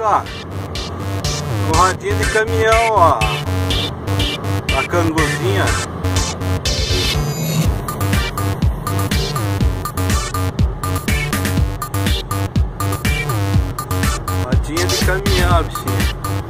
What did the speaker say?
só. Com rodinha de caminhão, ó. A canguzinha. Rodinha de caminhão, bichinho.